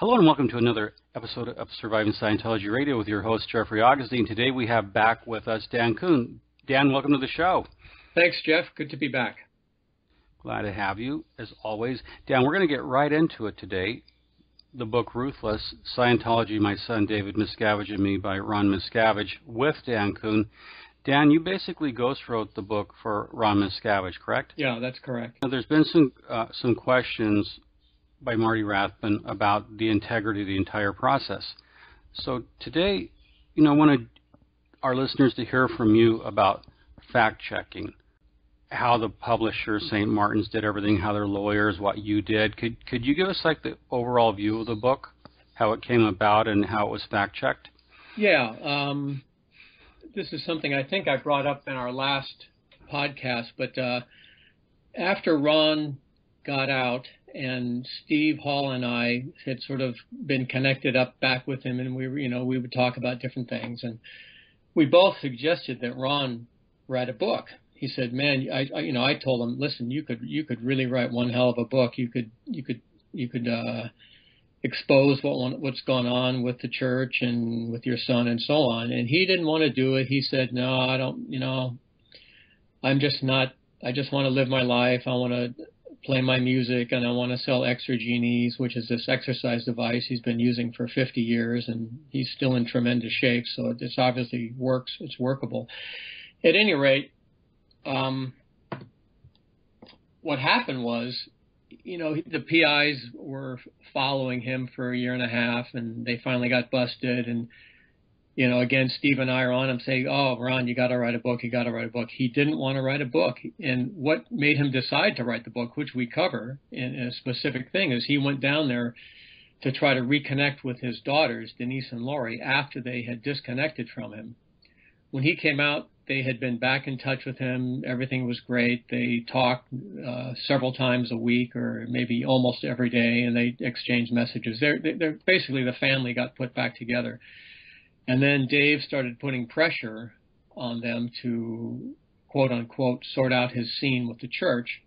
Hello and welcome to another episode of Surviving Scientology Radio with your host Jeffrey Augustine. Today we have back with us Dan Koon. Dan, welcome to the show. Thanks, Jeff. Good to be back. Glad to have you, as always. Dan, we're going to get right into it today. The book Ruthless Scientology, My Son David Miscavige and Me by Ron Miscavige with Dan Koon. Dan, you basically ghost wrote the book for Ron Miscavige, correct? Yeah, that's correct. Now, there's been some uh, some questions by Marty Rathbun about the integrity of the entire process. So today, you know, I want our listeners to hear from you about fact checking, how the publisher St. Martin's did everything, how their lawyers, what you did. Could could you give us like the overall view of the book, how it came about, and how it was fact checked? Yeah, um, this is something I think I brought up in our last podcast, but uh, after Ron got out and Steve Hall and I had sort of been connected up back with him, and we were, you know, we would talk about different things, and we both suggested that Ron write a book. He said, "Man, I, I you know, I told him, listen, you could, you could really write one hell of a book. You could, you could, you could uh, expose what what's gone on with the church and with your son and so on." And he didn't want to do it. He said, "No, I don't. You know, I'm just not. I just want to live my life. I want to." Play my music and I want to sell Exergenies, which is this exercise device he's been using for 50 years, and he's still in tremendous shape. So it's obviously works. It's workable. At any rate, um, what happened was, you know, the PIs were following him for a year and a half, and they finally got busted and you know, again, Steve and I are on him saying, "Oh, Ron, you got to write a book. You got to write a book." He didn't want to write a book, and what made him decide to write the book, which we cover in, a specific thing, is he went down there to try to reconnect with his daughters, Denise and Lori, after they had disconnected from him. When he came out, they had been back in touch with him. Everything was great. They talked uh, several times a week, or maybe almost every day, and they exchanged messages. They're, they're basically the family got put back together and then Dave started putting pressure on them to quote unquote sort out his scene with the church.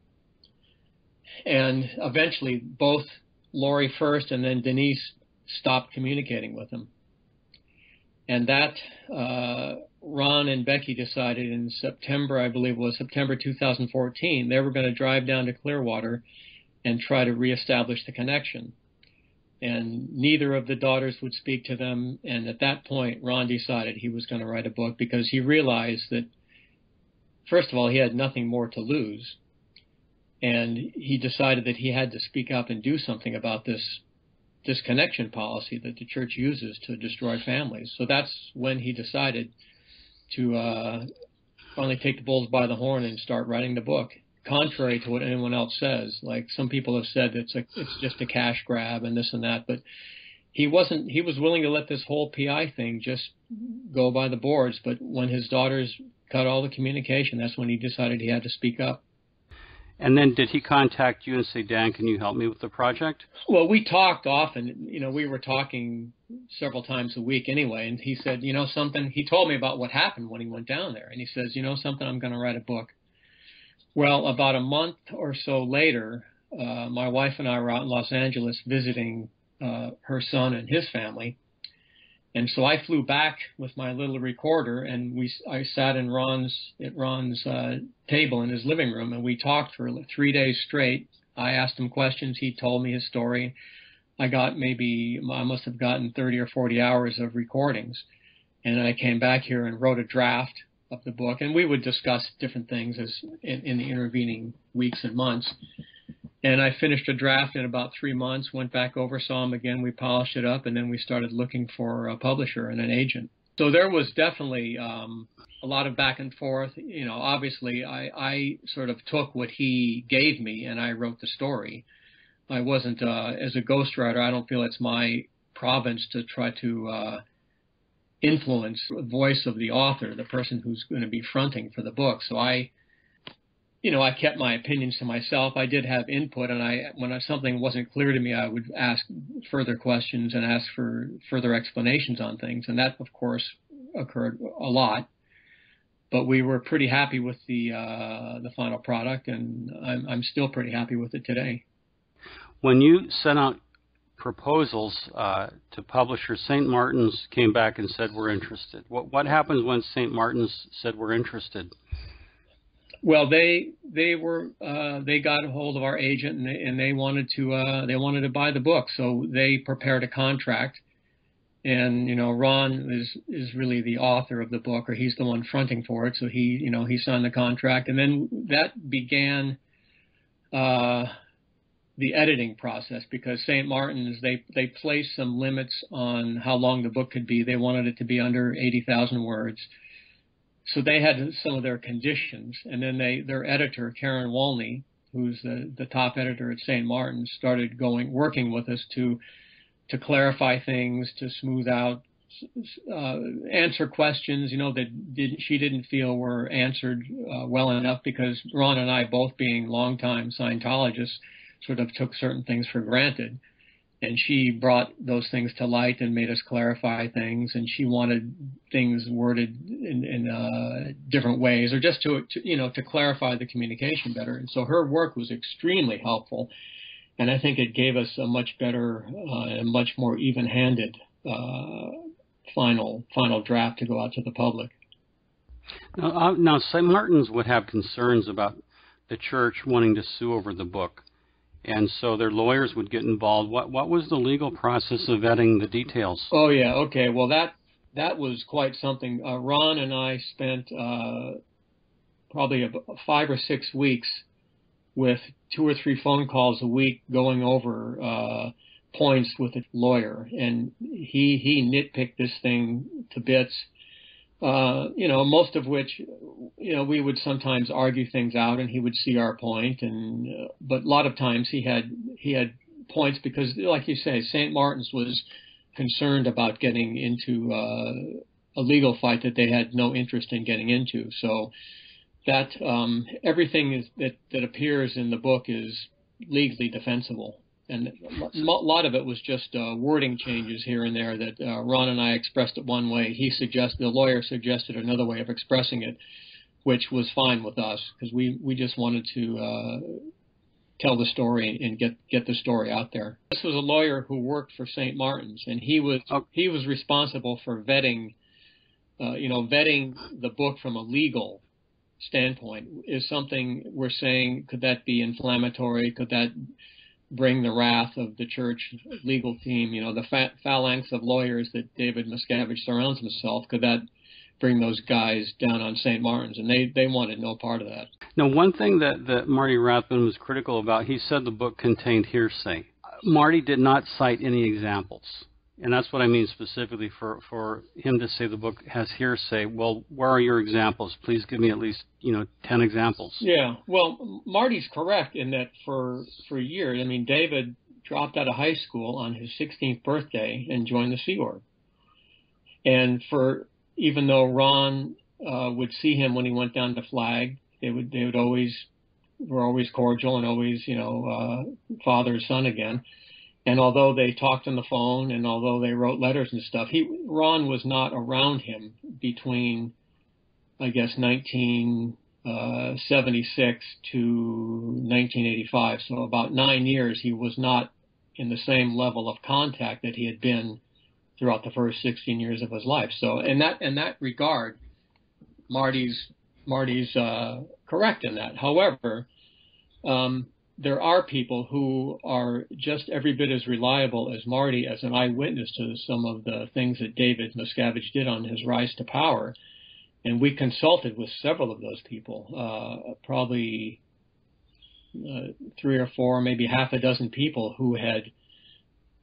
And eventually, both Lori first and then Denise stopped communicating with him. And that, uh, Ron and Becky decided in September, I believe it was September 2014, they were going to drive down to Clearwater and try to reestablish the connection and neither of the daughters would speak to them. And at that point, Ron decided he was going to write a book because he realized that, first of all, he had nothing more to lose. And he decided that he had to speak up and do something about this disconnection policy that the church uses to destroy families. So that's when he decided to uh, finally take the bulls by the horn and start writing the book contrary to what anyone else says. Like some people have said, it's a, it's just a cash grab and this and that, but he wasn't. He was willing to let this whole PI thing just go by the boards. But when his daughters cut all the communication, that's when he decided he had to speak up. And then did he contact you and say, Dan, can you help me with the project? Well, we talked often. You know, we were talking several times a week anyway. And he said, you know, something. He told me about what happened when he went down there. And he says, you know, something. I'm going to write a book. Well, about a month or so later, uh, my wife and I were out in Los Angeles visiting uh, her son and his family. And so I flew back with my little recorder, and we I sat in Ron's at Ron's uh, table in his living room, and we talked for three days straight. I asked him questions. He told me his story. I got maybe I must have gotten 30 or 40 hours of recordings, and I came back here and wrote a draft of the book, and we would discuss different things as in, in the intervening weeks and months. And I finished a draft in about three months. Went back over, saw him again. We polished it up, and then we started looking for a publisher and an agent. So there was definitely um, a lot of back and forth. You know, obviously, I, I sort of took what he gave me and I wrote the story. I wasn't uh, as a ghostwriter. I don't feel it's my province to try to uh, influence voice of the author, the person who's going to be fronting for the book. So I, you know, I kept my opinions to myself. I did have input, and I, when something wasn't clear to me, I would ask further questions and ask for further explanations on things, and that, of course, occurred a lot. But we were pretty happy with the uh, the final product, and I'm, I'm still pretty happy with it today. When you set out proposals uh, to publishers, St. Martin's came back and said we're interested. What what happens when St. Martin's said we're interested? Well, they they were uh, they got a hold of our agent and they, and they wanted to uh, they wanted to buy the book, so they prepared a contract. And you know, Ron is is really the author of the book, or he's the one fronting for it. So he you know he signed the contract, and then that began uh, the editing process because St. Martin's they they placed some limits on how long the book could be. They wanted it to be under eighty thousand words so they had some of their conditions, and then they their editor Karen Walney, who's the the top editor at St. Martin's, started going working with us to to clarify things, to smooth out, uh, answer questions, you know that didn't she didn't feel were answered uh, well enough because Ron and I, both being longtime Scientologists, sort of took certain things for granted and she brought those things to light and made us clarify things and she wanted things worded in, in uh, different ways or just to, to, you know to clarify the communication better and so her work was extremely helpful and I think it gave us a much better uh, and much more even-handed uh, final final draft to go out to the public. Now, uh, now St. Martin's would have concerns about the church wanting to sue over the book and so their lawyers would get involved. What what was the legal process of vetting the details? Oh yeah, okay. Well that that was quite something. Uh, Ron and I spent uh, probably a, five or six weeks with two or three phone calls a week going over uh, points with a lawyer, and he he nitpicked this thing to bits uh, you know, most of which, you know, we would sometimes argue things out, and he would see our point, and uh, but a lot of times he had he had points because, like you say, St. Martin's was concerned about getting into uh, a legal fight that they had no interest in getting into. So that um, everything is, that that appears in the book is legally defensible and a lot of it was just uh, wording changes here and there that uh, Ron and I expressed it one way. He suggested the lawyer suggested another way of expressing it, which was fine with us because we we just wanted to uh, tell the story and get get the story out there. This was a lawyer who worked for St. Martin's, and he was oh. he was responsible for vetting, uh, you know, vetting the book from a legal standpoint. Is something we're saying could that be inflammatory? Could that bring the wrath of the church legal team, you know, the phalanx of lawyers that David Miscavige surrounds himself, could that bring those guys down on St. Martin's? And they, they wanted no part of that. Now, one thing that, that Marty Rathbun was critical about, he said the book contained hearsay. Marty did not cite any examples and that's what I mean specifically for for him to say the book has hearsay. Well, where are your examples? Please give me at least you know ten examples. Yeah, well, Marty's correct in that for for years, I mean, David dropped out of high school on his 16th birthday and joined the Sea Org, and for even though Ron uh, would see him when he went down to Flag, they would they would always were always cordial and always you know uh, father son again and although they talked on the phone and although they wrote letters and stuff, he Ron was not around him between, I guess, 1976 to 1985. So about nine years, he was not in the same level of contact that he had been throughout the first 16 years of his life. So in that in that regard, Marty's Marty's uh, correct in that. However, um, there are people who are just every bit as reliable as Marty as an eyewitness to some of the things that David Miscavige did on his rise to power. And we consulted with several of those people, uh, probably uh, three or four, maybe half a dozen people who had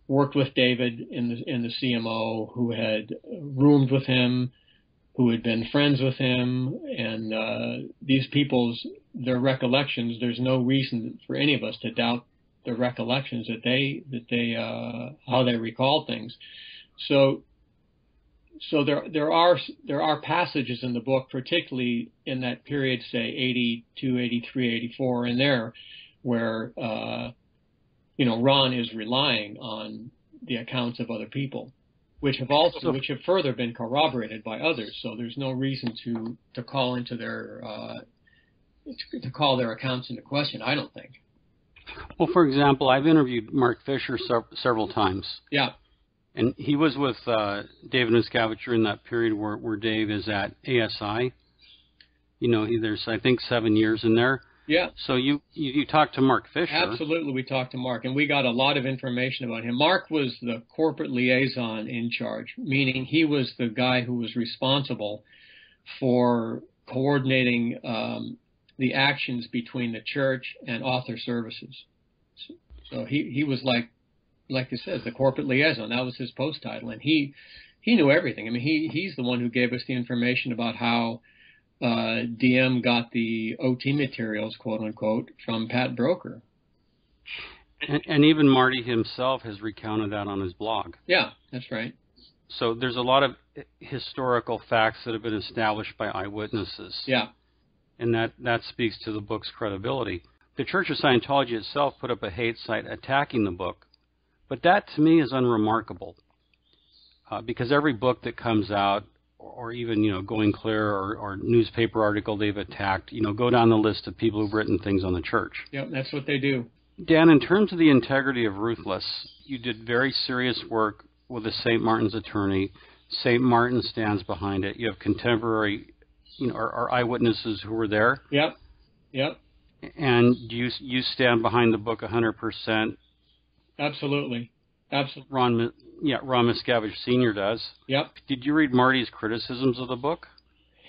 worked with David in the in the CMO, who had roomed with him, who had been friends with him, and uh, these people's their recollections. There's no reason for any of us to doubt the recollections that they that they uh, how they recall things. So so there there are there are passages in the book, particularly in that period, say 82, 83, 84, in there, where uh, you know Ron is relying on the accounts of other people which have also which have further been corroborated by others. So there's no reason to to call into their uh, to call their accounts into question. I don't think. Well, for example, I've interviewed Mark Fisher se- several times. Yeah. And he was with uh, David Miscavige during that period where, where Dave is at ASI. You know, he, there's I think seven years in there. Yeah. So you, you you talked to Mark Fisher. Absolutely, we talked to Mark, and we got a lot of information about him. Mark was the corporate liaison in charge, meaning he was the guy who was responsible for coordinating um, the actions between the church and author services. So, he he was like like it says the corporate liaison. That was his post title, and he he knew everything. I mean, he he's the one who gave us the information about how uh, DM got the OT materials, quote unquote, from Pat Broeker. And, and even Marty himself has recounted that on his blog. Yeah, that's right. So there's a lot of historical facts that have been established by eyewitnesses. Yeah. And that, that speaks to the book's credibility. The Church of Scientology itself put up a hate site attacking the book, but that to me is unremarkable. Uh, because every book that comes out or even you know going clear or, or newspaper article they've attacked you know go down the list of people who've written things on the church yep that's what they do dan in terms of the integrity of ruthless you did very serious work with the st martin's attorney st martin stands behind it you have contemporary you know or, or eyewitnesses who were there yep yep and you you stand behind the book 100% absolutely absolutely ron yeah, Ron Miscavige Sr. does. Yep. Did you read Marty's criticisms of the book?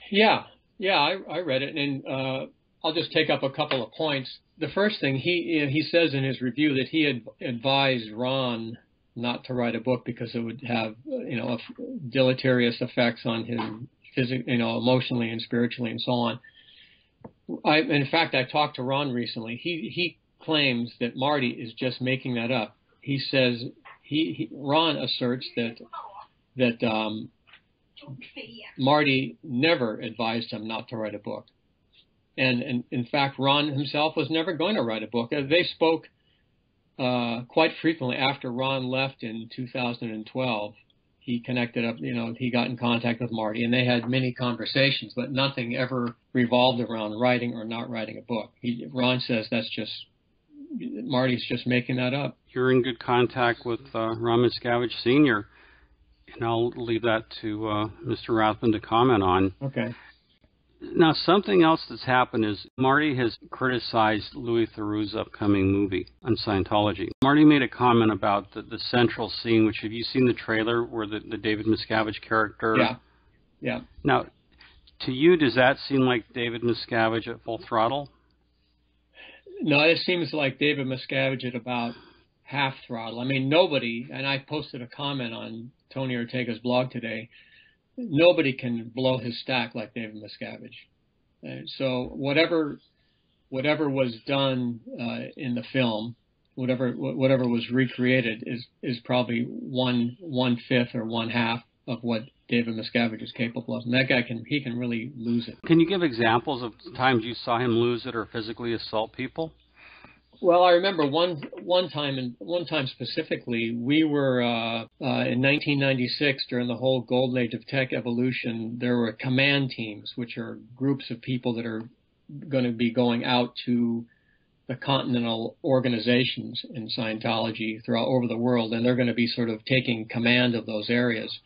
Yeah, yeah, I, I read it, and uh, I'll just take up a couple of points. The first thing he he says in his review that he had advised Ron not to write a book because it would have you know deleterious effects on him, physically, you know, emotionally and spiritually and so on. I, in fact, I talked to Ron recently. He he claims that Marty is just making that up. He says he, he Ron asserts that that um, Marty never advised him not to write a book, and, and in fact, Ron himself was never going to write a book. Uh, they spoke uh, quite frequently after Ron left in 2012. He connected up, you know, he got in contact with Marty, and they had many conversations, but nothing ever revolved around writing or not writing a book. He, Ron says that's just Marty's just making that up. You're in good contact with uh, Ron Miscavige Sr., and I'll leave that to uh, Mr. Rathbun to comment on. Okay. Now, something else that's happened is Marty has criticized Louis Theroux's upcoming movie on Scientology. Marty made a comment about the, the central scene, which have you seen the trailer where the, the David Miscavige character? Yeah. Yeah. Now, to you, does that seem like David Miscavige at full throttle? No, it seems like David Miscavige at about half throttle. I mean, nobody, and I posted a comment on Tony Ortega's blog today. Nobody can blow his stack like David Miscavige. And so whatever whatever was done uh, in the film, whatever whatever was recreated is is probably one one fifth or one half of what David Miscavige is capable of. And that guy can he can really lose it. Can you give examples of times you saw him lose it or physically assault people? Well, I remember one one time and one time specifically, we were uh, uh, in 1996 during the whole golden age of tech evolution. There were command teams, which are groups of people that are going to be going out to the continental organizations in Scientology throughout over the world, and they're going to be sort of taking command of those areas.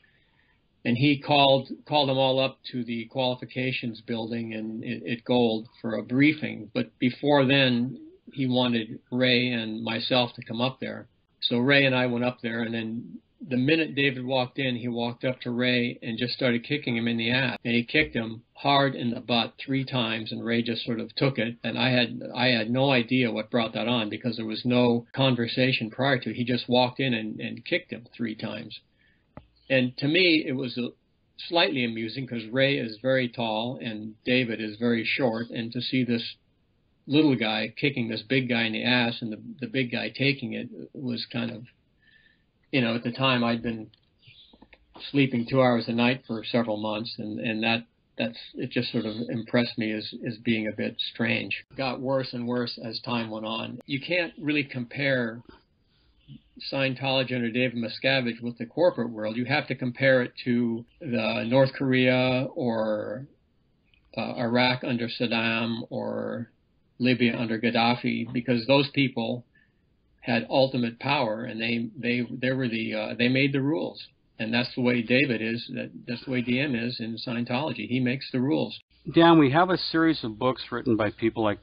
And he called called them all up to the qualifications building in at Gold for a briefing. But before then, he wanted Ray and myself to come up there. So Ray and I went up there, and then the minute David walked in, he walked up to Ray and just started kicking him in the ass. And he kicked him hard in the butt three times, and Ray just sort of took it. And I had I had no idea what brought that on because there was no conversation prior to. It. He just walked in and, and kicked him three times. And to me, it was a, slightly amusing because Ray is very tall and David is very short, and to see this little guy kicking this big guy in the ass and the the big guy taking it was kind of you know at the time I'd been sleeping two hours a night for several months and and that that's it just sort of impressed me as as being a bit strange. It got worse and worse as time went on. You can't really compare Scientology under David Miscavige with the corporate world. You have to compare it to the North Korea or uh, Iraq under Saddam or Libya under Gaddafi because those people had ultimate power and they they they were the uh, they made the rules and that's the way David is that that's the way DM is in Scientology he makes the rules. Dan, we have a series of books written by people like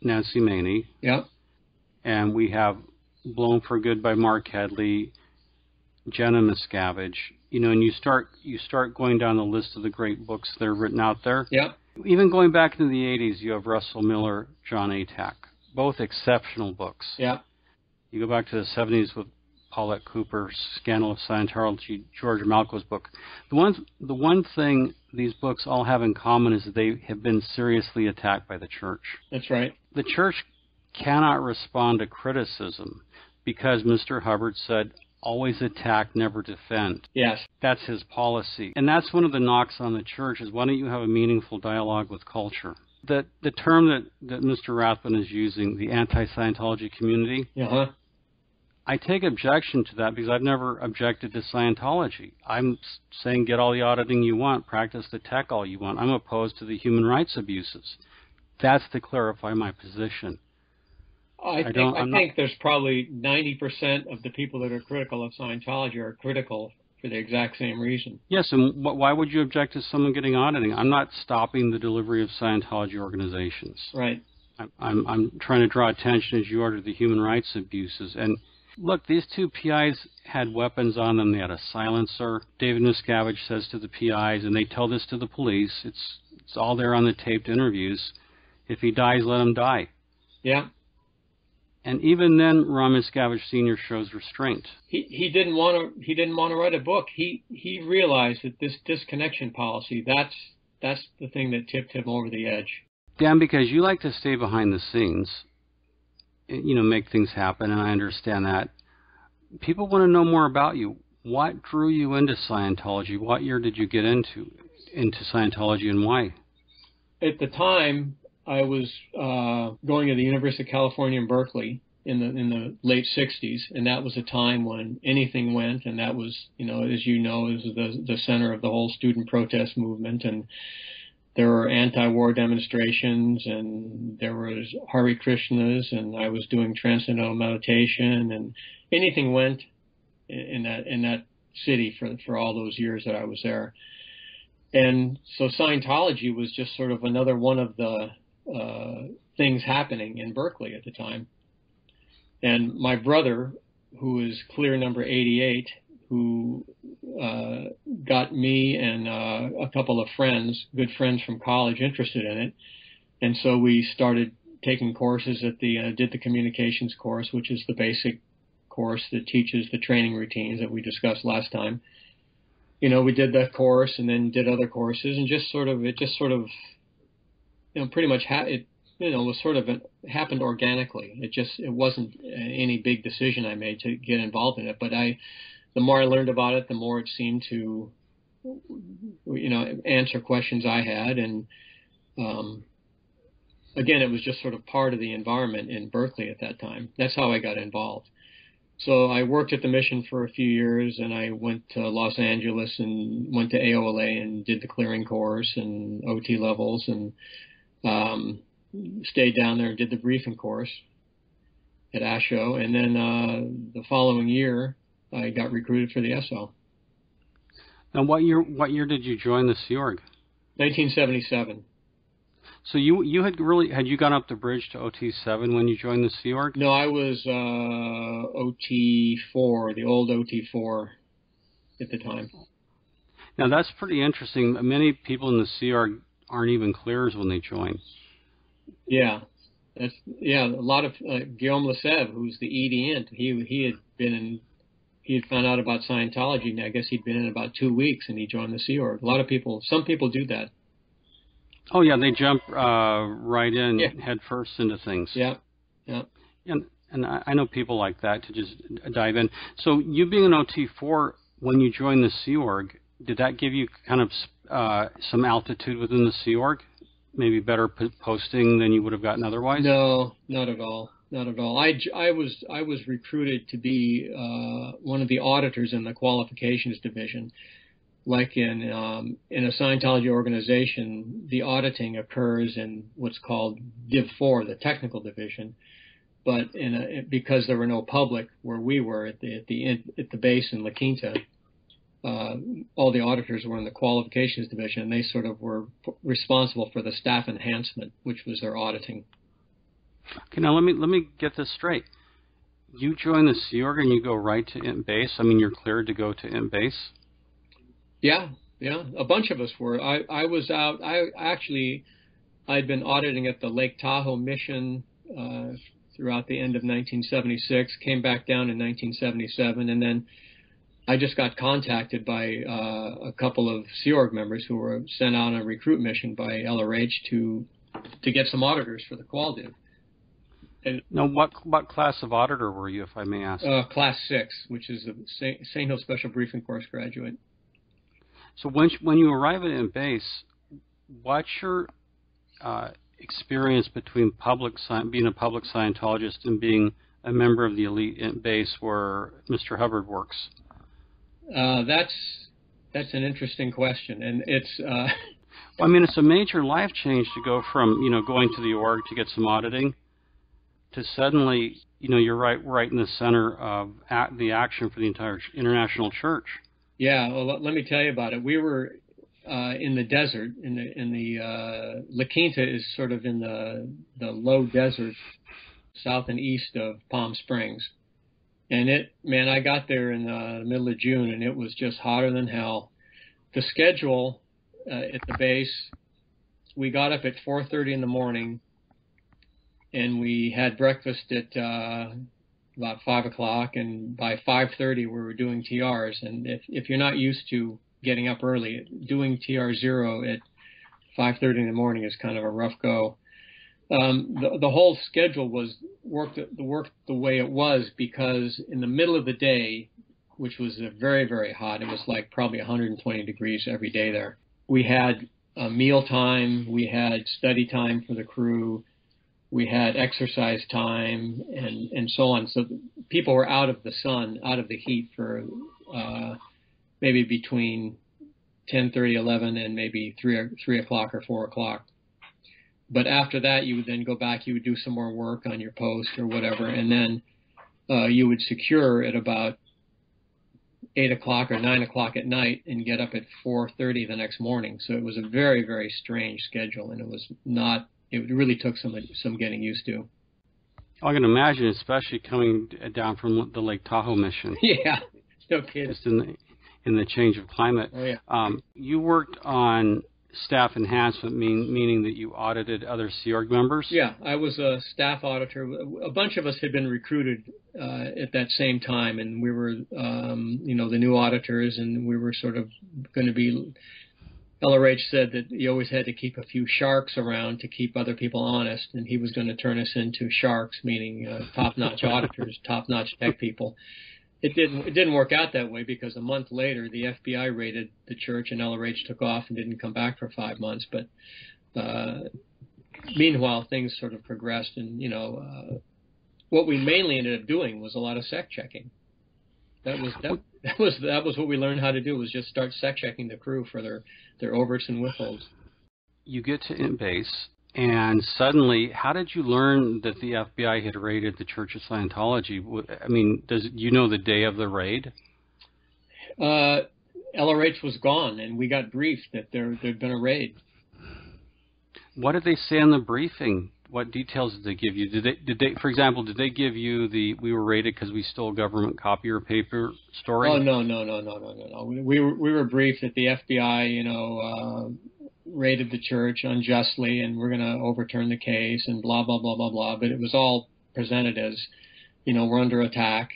Nancy Many. Yeah. And we have Blown for Good by Marc Headley, Jenna Miscavige. You know, and you start you start going down the list of the great books that are written out there. Yeah. Even going back into the 80s, you have Russell Miller, Jon Atack, both exceptional books. Yeah. You go back to the 70s with Paulette Cooper, Scandal of Scientology, George Malko's book. The one, the one thing these books all have in common is that they have been seriously attacked by the church. That's right. The church cannot respond to criticism because Mr. Hubbard said, always attack, never defend. Yes. That's his policy. And that's one of the knocks on the church is why don't you have a meaningful dialogue with culture? The, the term that, that Mr. Rathbun is using, the anti-Scientology community, uh-huh. I take objection to that because I've never objected to Scientology. I'm saying get all the auditing you want, practice the tech all you want. I'm opposed to the human rights abuses. That's to clarify my position. I, I think, I think not... there's probably 90% of the people that are critical of Scientology are critical for the exact same reason. Yes, and why would you object to someone getting auditing? I'm not stopping the delivery of Scientology organizations. Right. I'm, I'm, I'm trying to draw attention as you are to the human rights abuses. And Look, these two PIs had weapons on them. They had a silencer. David Miscavige says to the PIs, and they tell this to the police. It's it's all there on the taped interviews. If he dies, let him die. Yeah. And even then, Ron Miscavige Sr. shows restraint. He he didn't want to he didn't want to write a book. He he realized that this disconnection policy that's that's the thing that tipped him over the edge. Dan, because you like to stay behind the scenes, eh, you know make things happen, and I understand that. People want to know more about you. What drew you into Scientology? What year did you get into into Scientology, and why? At the time, I was uh, going to the University of California in Berkeley in the in the late '60s, and that was a time when anything went, and that was, you know, as you know, is the the center of the whole student protest movement, and there were anti-war demonstrations and there was Hare Krishnas and I was doing transcendental meditation and anything went in that in that city for for all those years that I was there. And so Scientology was just sort of another one of the uh, things happening in Berkeley at the time. And my brother, who is clear number 88, who uh, got me and uh, a couple of friends, good friends from college, interested in it. And so we started taking courses at the uh, did the communications course, which is the basic course that teaches the training routines that we discussed last time. You know, we did that course and then did other courses, and just sort of it just sort of you know pretty much ha- it you know was sort of it happened organically. It just it wasn't any big decision I made to get involved in it, but I the more I learned about it, the more it seemed to, you know, answer questions I had. And um, again, it was just sort of part of the environment in Berkeley at that time. That's how I got involved. So I worked at the mission for a few years, and I went to Los Angeles and went to AOLA and did the clearing course and OT levels, and um, stayed down there and did the briefing course at ASHO. And then uh, the following year, I got recruited for the SO. Now, what year? What year did you join the Sea Org? 1977. So you you had really had you gone up the bridge to OT seven when you joined the Sea Org? No, I was uh, OT four, the old OT four, at the time. Now that's pretty interesting. Many people in the Sea Org aren't even clears when they join. Yeah, that's yeah. A lot of uh, Guillaume Lesevre, who's the ED Int, he he had been in he had found out about Scientology, and I guess he'd been in about two weeks, and he joined the Sea Org. A lot of people, some people do that. Oh yeah, they jump uh, right in yeah. head first into things. Yeah, yeah. And and I know people like that to just dive in. So you being an OT four, when you joined the Sea Org, did that give you kind of uh, some altitude within the Sea Org? Maybe better posting than you would have gotten otherwise? No, not at all not at all. I, I was I was recruited to be uh, one of the auditors in the qualifications division, like in um, in a Scientology organization, the auditing occurs in what's called Div 4, the technical division. But in a, because there were no public where we were at the at the at the base in La Quinta, uh, all the auditors were in the qualifications division, and they sort of were responsible for the staff enhancement, which was their auditing. Okay, now let me let me get this straight. You join the Sea Org and you go right to base. I mean, you're cleared to go to base. Yeah, yeah, a bunch of us were. I I was out. I actually I'd been auditing at the Lake Tahoe mission uh, throughout the end of 1976. Came back down in 1977, and then I just got contacted by uh, a couple of Sea Org members who were sent on a recruit mission by LRH to to get some auditors for the Qual Div. And, now, what what class of auditor were you, if I may ask? Uh, class six, which is a St. Hill Special Briefing Course graduate. So when when you arrive at INT base, what's your uh, experience between public being a public Scientologist and being a member of the elite base where Mr. Hubbard works? Uh, that's that's an interesting question, and it's. Uh, well, I mean, it's a major life change to go from you know going to the org to get some auditing, to suddenly you know you're right right in the center of the action for the entire international church. Yeah, well, let me tell you about it. We were uh, in the desert, in the in the uh, La Quinta is sort of in the the low desert, south and east of Palm Springs, and it man, I got there in uh, the middle of June, and it was just hotter than hell. The schedule uh, at the base, we got up at 4:30 in the morning, and we had breakfast at uh, about five o'clock, and by 5:30 we were doing TRs. And if if you're not used to getting up early, doing TR zero at 5:30 in the morning is kind of a rough go. Um, the, the whole schedule was worked the work the way it was because in the middle of the day, which was very very hot, it was like probably 120 degrees every day there. We had meal time, we had study time for the crew, we had exercise time and and so on. So people were out of the sun, out of the heat for uh, maybe between 10:30, 11, and maybe three three o'clock or four o'clock. But after that, you would then go back. You would do some more work on your post or whatever, and then uh, you would secure at about eight o'clock or nine o'clock at night and get up at 4:30 the next morning. So it was a very very strange schedule, and it was not it really took some some getting used to. I can imagine, especially coming down from the Lake Tahoe mission. Yeah, no kidding. Just in the in the change of climate. Oh, yeah. Um, you worked on staff enhancement, mean, meaning that you audited other Sea Org members. Yeah, I was a staff auditor. A bunch of us had been recruited uh, at that same time, and we were, um, you know, the new auditors, and we were sort of going to be LRH said that he always had to keep a few sharks around to keep other people honest, and he was going to turn us into sharks, meaning uh, top-notch auditors, top-notch tech people. It didn't. It didn't work out that way because a month later, the FBI raided the church, and LRH took off and didn't come back for five months. But uh, meanwhile, things sort of progressed, and you know, uh, what we mainly ended up doing was a lot of sec checking. That was that, that was that was what we learned how to do was just start sec checking the crew for their their overts and withholds. You get to INT base, and suddenly, how did you learn that the FBI had raided the Church of Scientology? I mean, does you know the day of the raid? Uh, LRH was gone, and we got briefed that there there'd been a raid. What did they say in the briefing? what details did they give you? Did they, did they, for example, did they give you the we were raided because we stole government copier paper story? Oh no, no, no, no, no, no, no. We, we were we were briefed that the FBI, you know, uh, raided the church unjustly, and we're going to overturn the case, and blah blah blah blah blah. But it was all presented as, you know, we're under attack,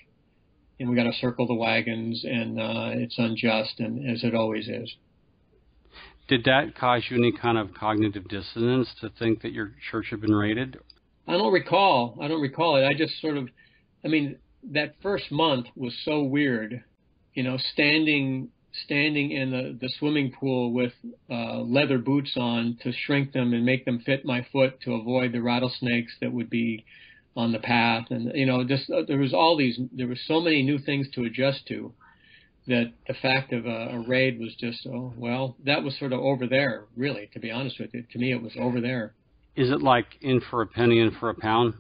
and we got to circle the wagons, and uh, it's unjust, and as it always is. Did that cause you any kind of cognitive dissonance to think that your church had been raided? I don't recall. I don't recall it. I just sort of, I mean, that first month was so weird. You know, standing standing in the, the swimming pool with uh, leather boots on to shrink them and make them fit my foot to avoid the rattlesnakes that would be on the path. And you know, just uh, there was all these. There were so many new things to adjust to that the fact of a, a raid was just oh well that was sort of over there really to be honest with you to me it was over there is it like in for a penny in for a pound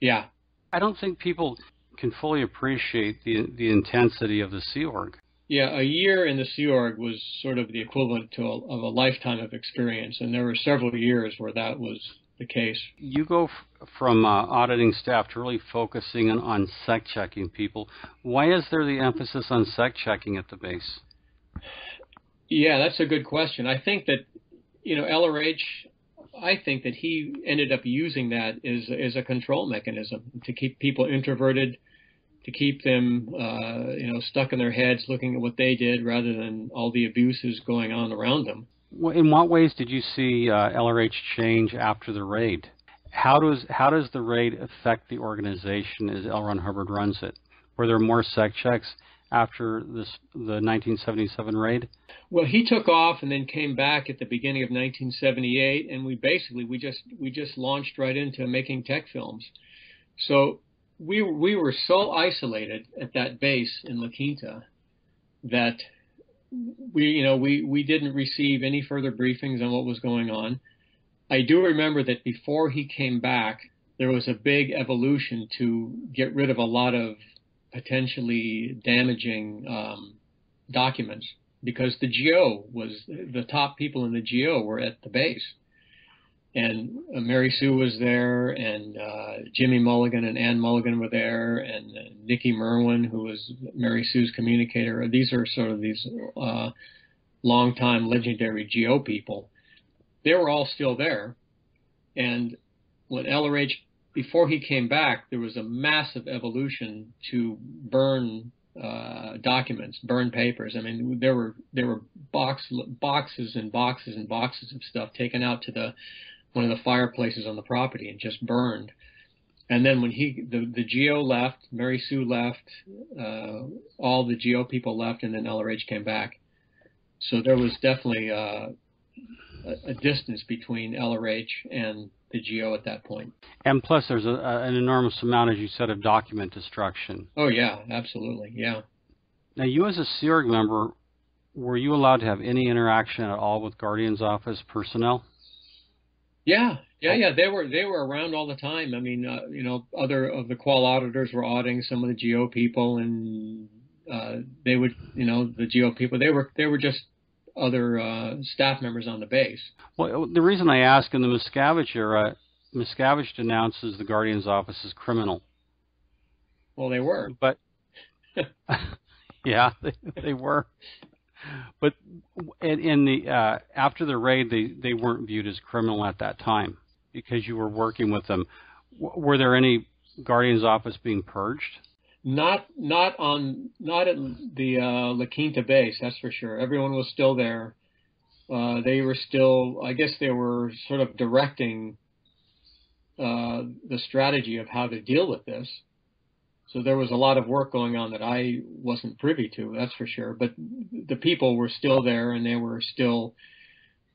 yeah i don't think people can fully appreciate the the intensity of the sea org yeah a year in the sea org was sort of the equivalent to a, of a lifetime of experience and there were several years where that was the case. You go f- from uh, auditing staff to really focusing on, on sec checking people. Why is there the emphasis on sec checking at the base? Yeah, that's a good question. I think that you know LRH. I think that he ended up using that as as a control mechanism to keep people introverted, to keep them uh, you know stuck in their heads looking at what they did rather than all the abuses going on around them. In what ways did you see uh, LRH change after the raid? How does how does the raid affect the organization as L. Ron Hubbard runs it? Were there more sec checks after this the 1977 raid? Well, he took off and then came back at the beginning of 1978, and we basically we just we just launched right into making tech films. So we we were so isolated at that base in La Quinta that we you know we we didn't receive any further briefings on what was going on. I do remember that before he came back, there was a big evolution to get rid of a lot of potentially damaging um, documents because the GO was the top people in the GO were at the base and uh, Mary Sue was there, and uh, Jimmy Mulligan and Ann Mulligan were there, and uh, Nikki Merwin, who was Mary Sue's communicator. These are sort of these uh, longtime legendary GO people. They were all still there, and when LRH before he came back, there was a massive evolution to burn uh, documents, burn papers. I mean, there were there were box boxes and boxes and boxes of stuff taken out to the one of the fireplaces on the property and just burned. And then when he the the GO left, Mary Sue left, uh, all the GO people left, and then LRH came back. So there was definitely uh, a, a distance between LRH and the GO at that point. And plus, there's a, an enormous amount, as you said, of document destruction. Oh yeah, absolutely, yeah. Now, you as a Sea Org member, were you allowed to have any interaction at all with Guardian's office personnel? Yeah, yeah, yeah. They were they were around all the time. I mean, uh, you know, other of the qual auditors were auditing some of the GO people, and uh, they would, you know, the GO people. They were they were just other uh, staff members on the base. Well, the reason I ask in the Miscavige era, Miscavige denounces the Guardian's office as criminal. Well, they were, but yeah, they, they were. But in, in the uh, after the raid, they they weren't viewed as criminal at that time because you were working with them. W- were there any Guardian's office being purged? Not not on not at the uh, La Quinta base, that's for sure. Everyone was still there. Uh, they were still, I guess, they were sort of directing uh, the strategy of how to deal with this. So there was a lot of work going on that I wasn't privy to, that's for sure. But the people were still there, and they were still,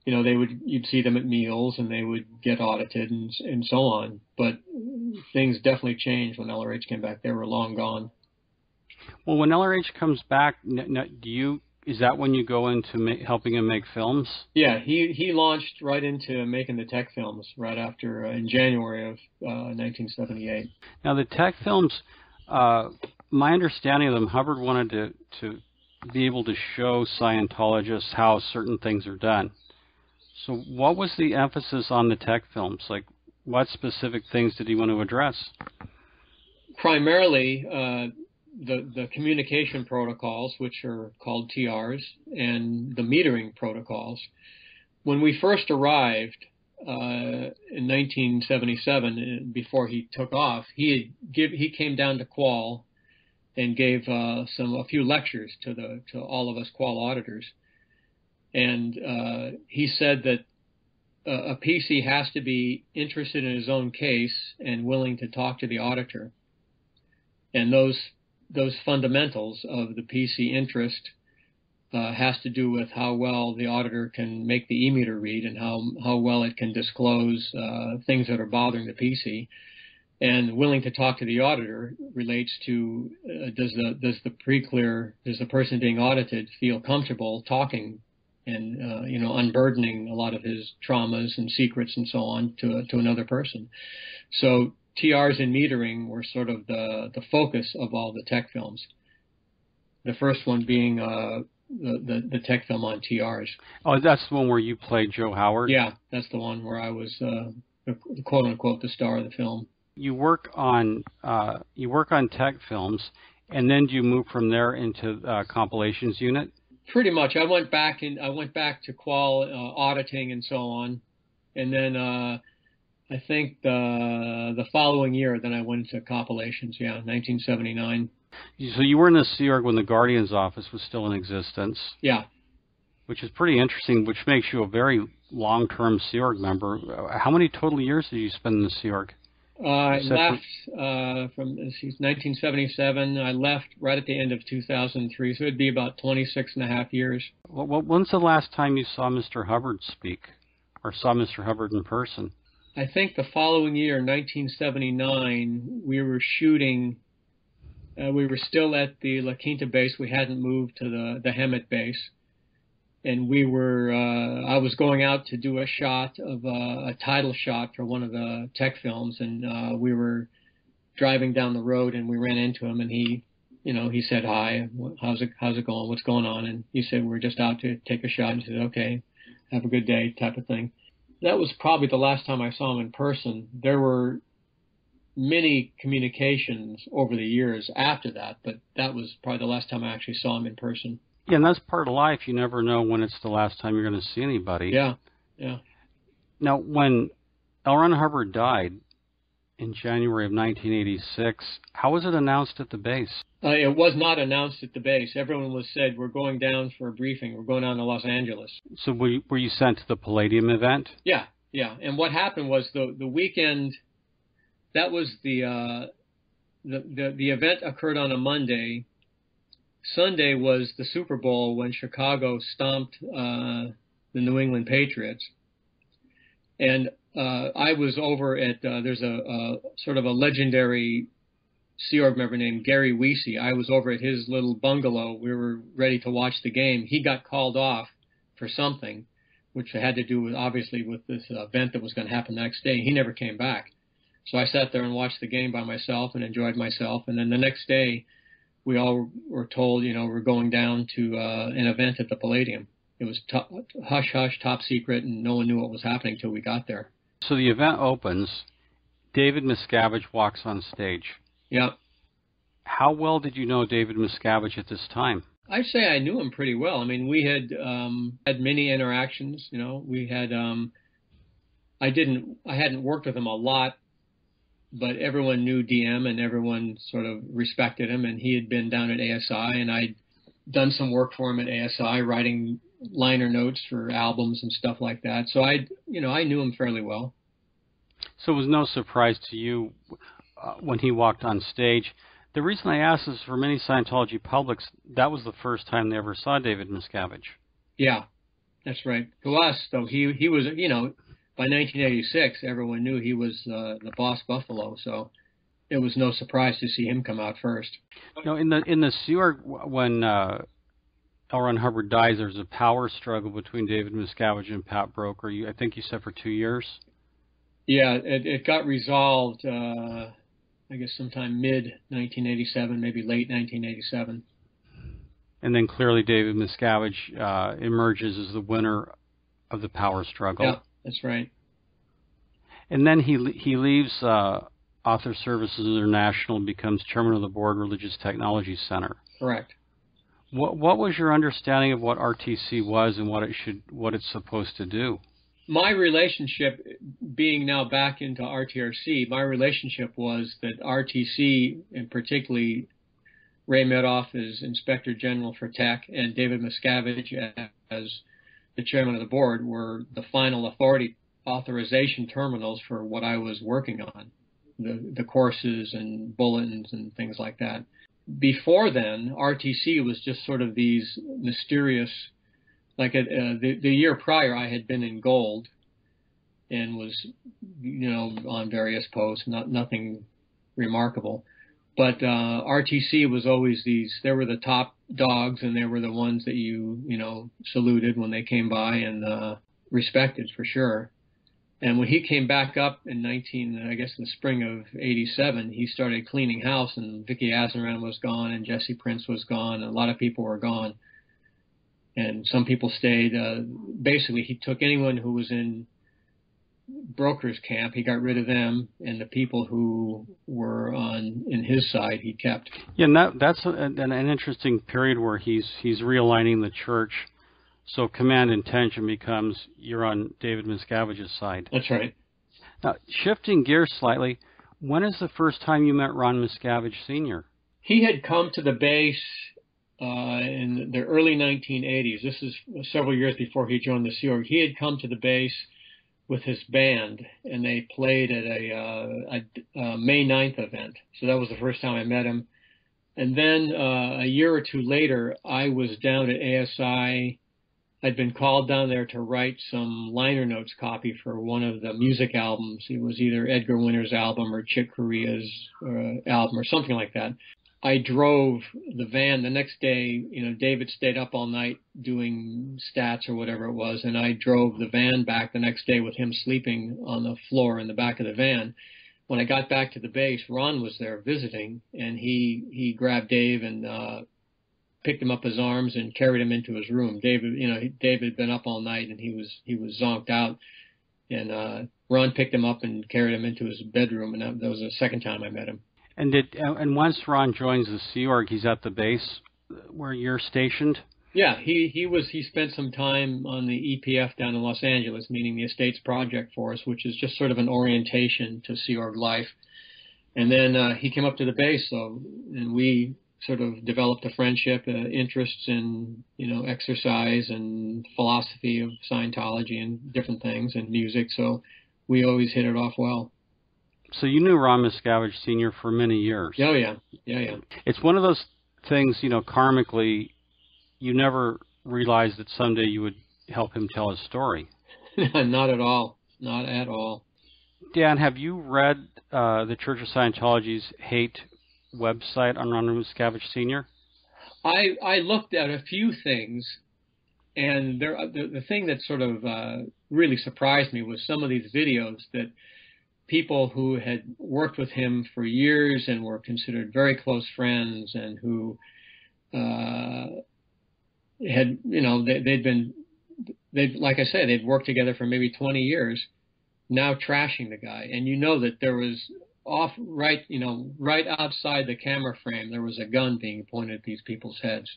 you know, they would you'd see them at meals, and they would get audited and and so on. But things definitely changed when LRH came back. They were long gone. Well, when LRH comes back, do you is that when you go into ma- helping him make films? Yeah, he he launched right into making the tech films right after uh, in January of uh, 1978. Now the tech films uh, my understanding of them, Hubbard wanted to, to be able to show Scientologists how certain things are done. So, what was the emphasis on the tech films? Like, what specific things did he want to address? Primarily, uh, the the communication protocols, which are called TRs, and the metering protocols. When we first arrived, uh, in 1977, uh, before he took off, he give he came down to Qual and gave uh, some a few lectures to the to all of us Qual auditors, and uh, he said that a, a PC has to be interested in his own case and willing to talk to the auditor, and those those fundamentals of the PC interest uh, has to do with how well the auditor can make the e-meter read and how how well it can disclose uh, things that are bothering the PC. and willing to talk to the auditor relates to uh, does the does the pre-clear does the person being audited feel comfortable talking and uh, you know unburdening a lot of his traumas and secrets and so on to to another person. So TRs and metering were sort of the the focus of all the tech films. The first one being uh, the, the, the tech film on TRs. Oh, that's the one where you played Joe Howard. Yeah, that's the one where I was uh, the, quote unquote the star of the film. You work on uh, you work on tech films, and then do you move from there into uh, compilations unit? Pretty much. I went back and I went back to qual uh, auditing and so on, and then uh, I think the the following year, then I went to compilations. Yeah, 1979. So you were in the Sea Org when the Guardian's office was still in existence. Yeah. Which is pretty interesting, which makes you a very long-term Sea Org member. How many total years did you spend in the Sea Org? Uh, I left uh, from 1977. I left right at the end of 2003, so it'd be about 26 and a half years. Well, when's the last time you saw Mr. Hubbard speak, or saw Mr. Hubbard in person? I think the following year, 1979, we were shooting. Uh, we were still at the La Quinta base. We hadn't moved to the the Hemet base, and we were uh, I was going out to do a shot of uh, a title shot for one of the tech films, and uh, we were driving down the road, and we ran into him, and he, you know, he said hi, how's it how's it going, what's going on, and he said we're just out to take a shot, and he said okay, have a good day, type of thing. That was probably the last time I saw him in person. There were many communications over the years after that, but that was probably the last time I actually saw him in person. Yeah, and that's part of life. You never know when it's the last time you're going to see anybody. Yeah, yeah. Now, when L. Ron Hubbard died in January of 1986, how was it announced at the base? Uh, it was not announced at the base. Everyone was said, "We're going down for a briefing. We're going down to Los Angeles." So, were you, were you sent to the Palladium event? Yeah, yeah. And what happened was the the weekend. That was the uh, the, the the event occurred on a Monday Sunday was the Super Bowl when Chicago stomped uh, the New England Patriots, and uh, I was over at uh, there's a, a sort of a legendary Sea Org member named Gary Weesey. I was over at his little bungalow. We were ready to watch the game. He got called off for something, which had to do with obviously with this event that was going to happen the next day. He never came back. So I sat there and watched the game by myself and enjoyed myself. And then the next day, we all were told, you know, we're going down to uh, an event at the Palladium. It was top, hush hush, top secret, and no one knew what was happening till we got there. So the event opens. David Miscavige walks on stage. Yeah. How well did you know David Miscavige at this time? I'd say I knew him pretty well. I mean, we had um, had many interactions. You know, we had. Um, I didn't. I hadn't worked with him a lot but everyone knew DM and everyone sort of respected him. And he had been down at ASI, and I'd done some work for him at ASI, writing liner notes for albums and stuff like that. So I, you know, I knew him fairly well. So it was no surprise to you uh, when he walked on stage. The reason I ask is for many Scientology publics, that was the first time they ever saw David Miscavige. Yeah, that's right. To us, though, he he was, you know, by 1986, everyone knew he was uh, the boss Buffalo, so it was no surprise to see him come out first. No, in the in the Sea Org when uh, L. Ron Hubbard dies, there's a power struggle between David Miscavige and Pat Broeker. You, I think you said for two years. Yeah, it, it got resolved. Uh, I guess sometime mid 1987, maybe late 1987. And then clearly David Miscavige uh, emerges as the winner of the power struggle. Yeah. That's right. And then he he leaves uh, Author Services International and becomes chairman of the board, Religious Technology Center. Correct. What what was your understanding of what RTC was and what it should what it's supposed to do? My relationship, being now back into RTRC, my relationship was that RTC, and particularly Ray Mithoff as Inspector General for Tech and David Miscavige as the chairman of the board, were the final authority authorization terminals for what I was working on, the, the courses and bulletins and things like that. Before then, RTC was just sort of these mysterious, like uh, the, the year prior, I had been in gold, and was, you know, on various posts. Not nothing remarkable, but uh, RTC was always these. They were the top dogs, and they were the ones that you, you know, saluted when they came by and uh, respected for sure. And when he came back up in 19, I guess the spring of '87, he started cleaning house, and Vicky Aznaran was gone, and Jesse Prince was gone, and a lot of people were gone. And some people stayed. Uh, basically, he took anyone who was in Broeker's camp. He got rid of them, and the people who were on in his side, he kept. Yeah, and that, that's a, an, an interesting period where he's he's realigning the church so command intention becomes you're on David Miscavige's side. That's right. Now, shifting gears slightly, when is the first time you met Ron Miscavige Sr.? He had come to the base uh, in the early 1980s. This is several years before he joined the Sea Org. He had come to the base with his band, and they played at a, uh, a, a May 9th event. So that was the first time I met him. And then uh, a year or two later, I was down at ASI I'd been called down there to write some liner notes copy for one of the music albums. It was either Edgar Winter's album or Chick Corea's uh, album or something like that. I drove the van the next day. You know, David stayed up all night doing stats or whatever it was, and I drove the van back the next day with him sleeping on the floor in the back of the van. When I got back to the base, Ron was there visiting, and he he grabbed Dave and uh, picked him up his arms and carried him into his room. David, you know, David had been up all night and he was he was zonked out, and uh, Ron picked him up and carried him into his bedroom, and that, that was the second time I met him. And did and once Ron joins the Sea Org, he's at the base where you're stationed. Yeah, he he was he spent some time on the EPF down in Los Angeles, meaning the Estates Project Force, which is just sort of an orientation to Sea Org life. And then uh, he came up to the base, so and we sort of developed a friendship, uh, interests in you know exercise and philosophy of Scientology and different things and music. So we always hit it off well. So you knew Ron Miscavige Sr. for many years. Oh yeah, yeah, yeah. It's one of those things, you know, karmically, you never realized that someday you would help him tell his story. Not at all. Not at all. Dan, have you read uh, the Church of Scientology's Hate website on Ron Miscavige Sr.? I I looked at a few things, and there the, the thing that sort of uh, really surprised me was some of these videos that people who had worked with him for years and were considered very close friends and who uh, had you know they, they'd been they like I said they'd worked together for maybe 20 years now trashing the guy and you know that there was off right, you know, right outside the camera frame, there was a gun being pointed at these people's heads.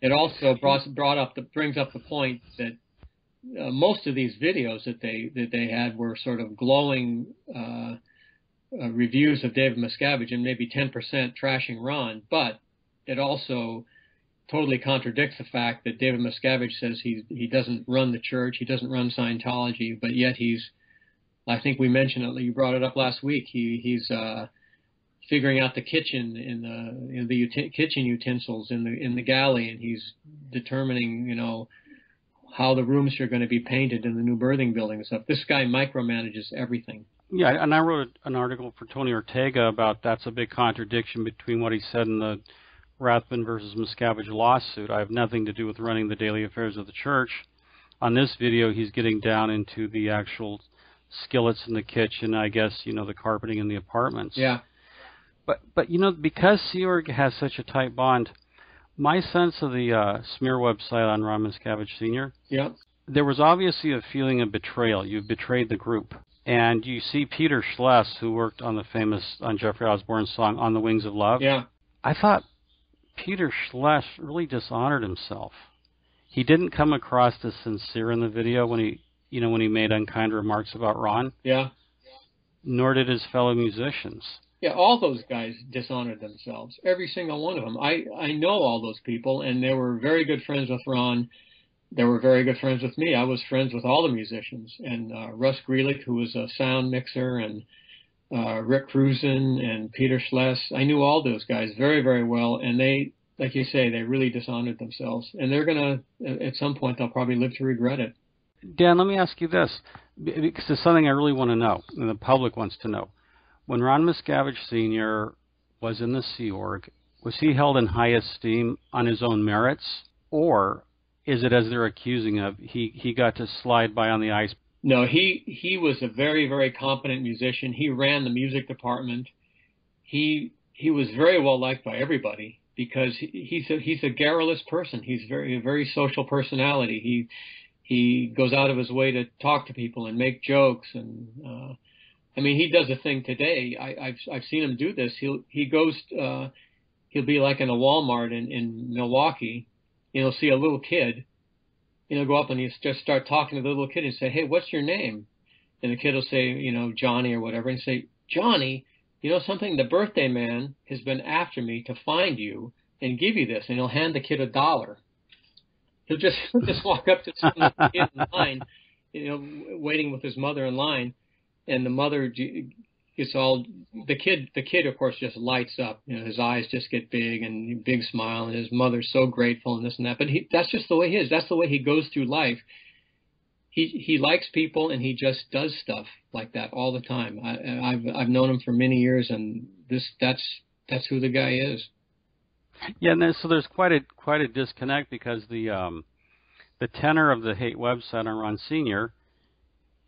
It also brought brought up the brings up the point that uh, most of these videos that they that they had were sort of glowing uh, uh, reviews of David Miscavige and maybe 10% trashing Ron, but it also totally contradicts the fact that David Miscavige says he he doesn't run the church, he doesn't run Scientology, but yet he's I think we mentioned it. You brought it up last week. He he's uh, figuring out the kitchen in the in the kitchen utensils in the in the galley, and he's determining you know how the rooms are going to be painted in the new berthing building and stuff. This guy micromanages everything. Yeah, and I wrote an article for Tony Ortega about that's a big contradiction between what he said in the Rathbun versus Miscavige lawsuit. I have nothing to do with running the daily affairs of the church. On this video, he's getting down into the actual skillets in the kitchen, I guess, you know, the carpeting in the apartments. Yeah. But but you know, because Sea Org has such a tight bond, my sense of the uh, smear website on Ron Miscavige Sr. Yeah. There was obviously a feeling of betrayal. You've betrayed the group. And you see Peter Schless, who worked on the famous on Jeffrey Osborne's song "On the Wings of Love." Yeah. I thought Peter Schless really dishonored himself. He didn't come across as sincere in the video when he you know, when he made unkind remarks about Ron. Yeah. Nor did his fellow musicians. Yeah, all those guys dishonored themselves. Every single one of them. I I know all those people, and they were very good friends with Ron. They were very good friends with me. I was friends with all the musicians, and uh, Russ Greelick, who was a sound mixer, and uh, Rick Cruzen and Peter Schless. I knew all those guys very very well, and they, like you say, they really dishonored themselves, and they're gonna at some point they'll probably live to regret it. Dan, let me ask you this, because it's something I really want to know, and the public wants to know. When Ron Miscavige Sr. was in the Sea Org, was he held in high esteem on his own merits, or is it as they're accusing of he he got to slide by on the ice? No, he he was a very very competent musician. He ran the music department. He he was very well liked by everybody because he, he's a he's a garrulous person. He's very a very social personality. He he goes out of his way to talk to people and make jokes and uh, I mean he does a thing today. I, I've I've seen him do this. He'll he goes uh, he'll be like in a Walmart in in Milwaukee. And he'll see a little kid. And he'll go up and he'll just start talking to the little kid and say, "Hey, what's your name?" And the kid will say, you know, Johnny or whatever, and say, "Johnny, you know something? The birthday man has been after me to find you and give you this." And he'll hand the kid a dollar. He'll just just walk up to some kid in line, you know, waiting with his mother in line, and the mother gets all the kid. The kid, of course, just lights up. You know, his eyes just get big and big smile, and his mother's so grateful and this and that. But he, that's just the way he is. That's the way he goes through life he he likes people and he just does stuff like that all the time. I, I've I've known him for many years, and this that's that's who the guy is. Yeah, and so there's quite a quite a disconnect because the um, the tenor of the hate website on Ron Senior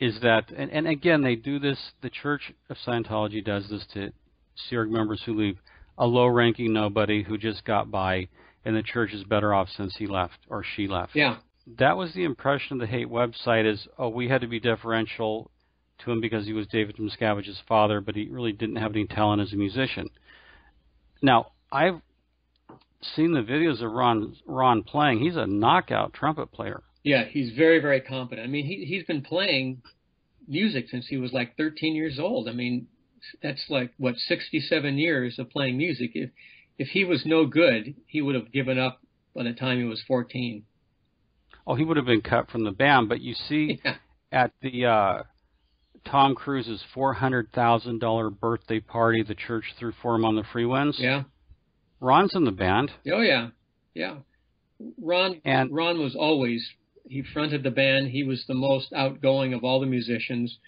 is that, and, and again they do this. The Church of Scientology does this to Sea Org members who leave a low-ranking nobody who just got by, and the church is better off since he left or she left. Yeah, that was the impression of the hate website is oh we had to be deferential to him because he was David Miscavige's father, but he really didn't have any talent as a musician. Now I've seen the videos of Ron Ron playing. He's a knockout trumpet player. Yeah, he's very very competent. I mean he he's been playing music since he was like 13 years old. I mean that's like what 67 years of playing music. If if he was no good, he would have given up by the time he was 14 oh, he would have been cut from the band. But you see, yeah. at the uh, Tom Cruise's four hundred thousand dollar birthday party, the church threw for him on the Freewinds. Yeah, Ron's in the band. Oh yeah, yeah. Ron and Ron was always he fronted the band. He was the most outgoing of all the musicians.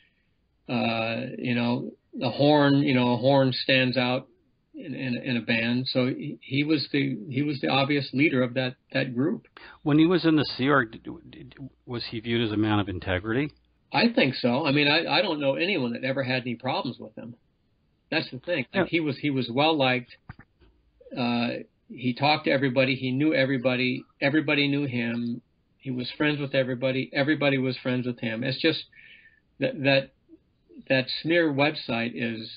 Uh, you know, the horn, you know, a horn stands out in, in, in a band. So he, he, was the he was the obvious leader of that that group. When he was in the Sea Org, was he viewed as a man of integrity? I think so. I mean, I, I don't know anyone that ever had any problems with him. That's the thing. Like yeah. he was he was well liked. Uh, he talked to everybody. He knew everybody. Everybody knew him. He was friends with everybody. Everybody was friends with him. It's just that that that smear website is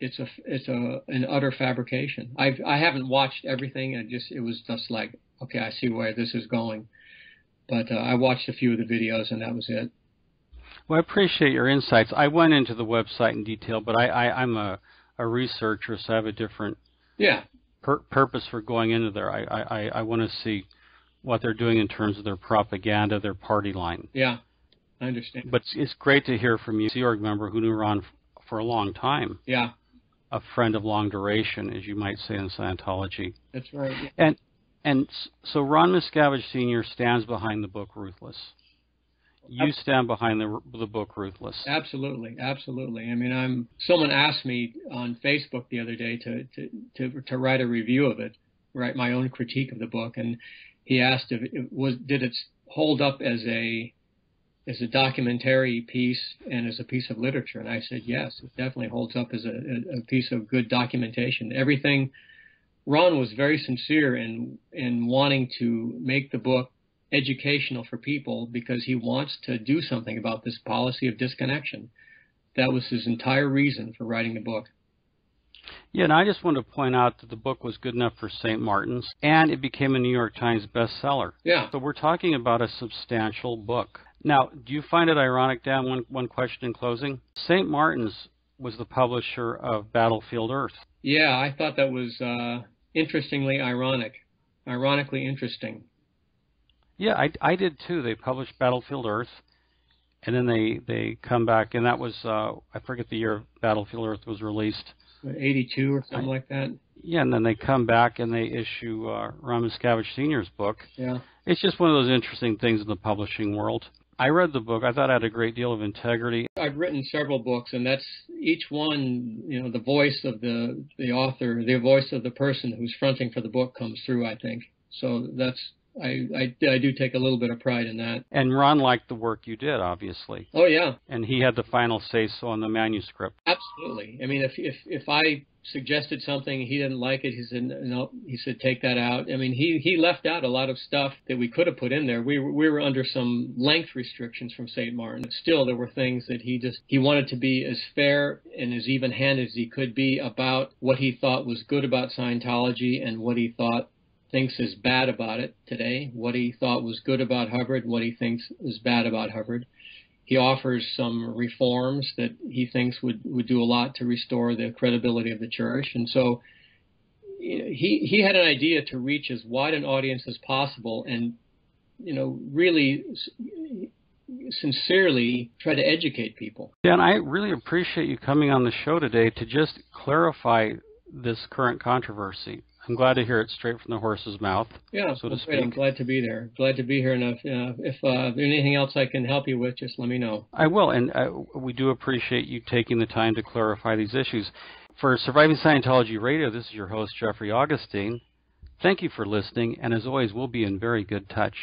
it's a it's a an utter fabrication. I've I haven't watched everything. I just it was just like okay, I see where this is going. But uh, I watched a few of the videos and that was it. Well, I appreciate your insights. I went into the website in detail, but I, I I'm a a researcher, so I have a different yeah pur- purpose for going into there. I I I want to see what they're doing in terms of their propaganda, their party line. Yeah, I understand. But it's, it's great to hear from you, Sea Org member who knew Ron f- for a long time. Yeah a friend of long duration, as you might say in Scientology. That's right. And and so Ron Miscavige Sr. stands behind the book Ruthless. You stand behind the the book Ruthless. Absolutely, absolutely. I mean, I'm. Someone asked me on Facebook the other day to to to, to write a review of it, write my own critique of the book, and he asked if it was did it hold up as a as a documentary piece and as a piece of literature? And I said, yes, it definitely holds up as a, a piece of good documentation. Everything, Ron was very sincere in, in wanting to make the book educational for people because he wants to do something about this policy of disconnection. That was his entire reason for writing the book. Yeah, and I just want to point out that the book was good enough for St. Martin's, and it became a New York Times bestseller. Yeah. So we're talking about a substantial book. Now, do you find it ironic, Dan? One one question in closing. St. Martin's was the publisher of Battlefield Earth. Yeah, I thought that was uh, interestingly ironic, ironically interesting. Yeah, I, I did too. They published Battlefield Earth, and then they they come back, and that was uh, I forget the year Battlefield Earth was released. 82 or something I, like that. Yeah, and then they come back and they issue uh, Ron Miscavige Sr.'s book. Yeah. It's just one of those interesting things in the publishing world. I read the book. I thought it had a great deal of integrity. I've written several books, and that's each one, you know, the voice of the the author, the voice of the person who's fronting for the book comes through. I think so. That's I, I, I do take a little bit of pride in that. And Ron liked the work you did, obviously. Oh yeah. And he had the final say so on the manuscript. Absolutely. I mean, if if if I suggested something he didn't like it, he said no. He said take that out. I mean, he he left out a lot of stuff that we could have put in there. We were, we were under some length restrictions from St. Martin. but Still, there were things that he just he wanted to be as fair and as even-handed as he could be about what he thought was good about Scientology and what he thought thinks is bad about it today, what he thought was good about Hubbard, what he thinks is bad about Hubbard. He offers some reforms that he thinks would, would do a lot to restore the credibility of the church. And so he, he had an idea to reach as wide an audience as possible and, you know, really sincerely try to educate people. Dan, I really appreciate you coming on the show today to just clarify this current controversy. I'm glad to hear it straight from the horse's mouth. Yeah, so to speak. I'm glad to be there. Glad to be here. And if, uh, if uh, anything else I can help you with, just let me know. I will, and uh, we do appreciate you taking the time to clarify these issues. For Surviving Scientology Radio, this is your host Jeffrey Augustine. Thank you for listening, and as always, we'll be in very good touch.